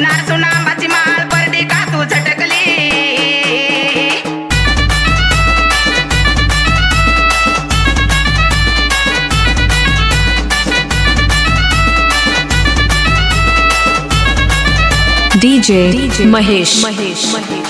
येणार सुनामाची DJ Mahesh Mahesh. Mahesh.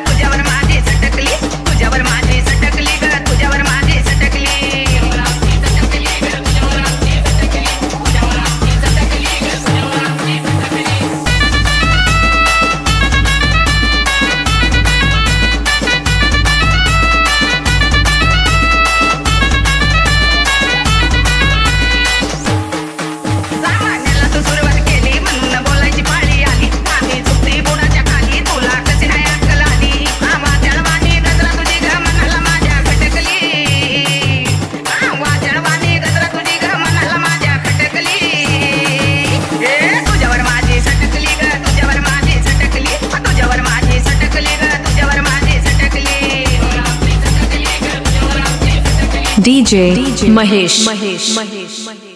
DJ Mahesh. Mahesh. Mahesh